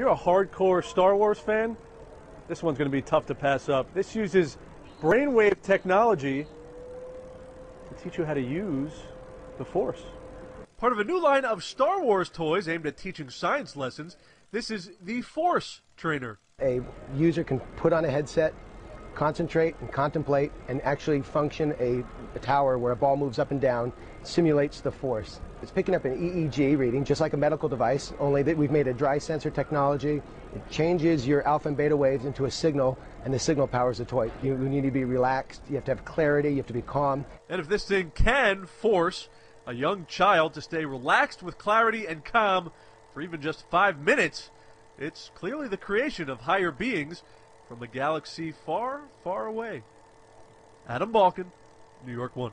you're a hardcore Star Wars fan, this one's going to be tough to pass up. This uses brainwave technology to teach you how to use the Force. Part of a new line of Star Wars toys aimed at teaching science lessons. This is the Force Trainer. A user can put on a headset, concentrate and contemplate, and actually function a, a tower where a ball moves up and down, simulates the force. It's picking up an EEG reading, just like a medical device, only that we've made a dry sensor technology. It changes your alpha and beta waves into a signal, and the signal powers the toy. You, you need to be relaxed, you have to have clarity, you have to be calm. And if this thing can force a young child to stay relaxed with clarity and calm for even just five minutes, it's clearly the creation of higher beings from a galaxy far, far away. Adam Balkin, New York One.